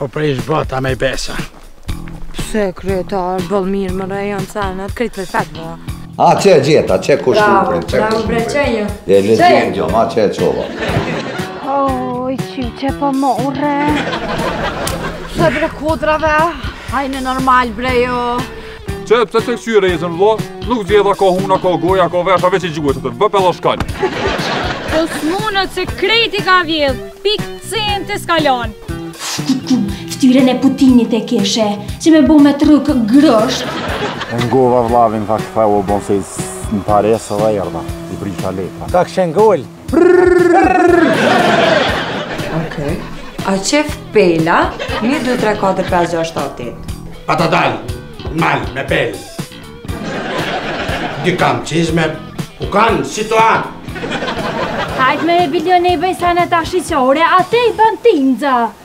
O prejsh bota me i besa. Pse, kretar, bëll mirë më rejon të sanë, atë për fatë bëha. A, që e gjeta, që e kush më prej, që Bravo, bre, që e një? E, që e qova. Oj, që që po më ure. Pse, bre, kodrave? Hajne normal, bre, jo. Që, pse të kësy rejzën, vlo? Nuk zjedha ka huna, ka goja, ka vesha, veç i gjuhet të të bëp e lëshkani. Po s'munët se kreti ka vjedh, pikë cënë të skalon fytyrën e putinit e kishe, që me bo me truk grosh. Ngova vlavin, fa këtë fejo bon se në paresë dhe erda, i brisha lepa. Ka kështë ngull? Okej. A qef pela, 1, 2, 3, 4, 5, 6, 7, 8. Pa të dalë, në me pelë. Di kam qizme, ku kanë situatë. Hajt me e bilion e i bëjsa në tashiqore, a i bën tindza.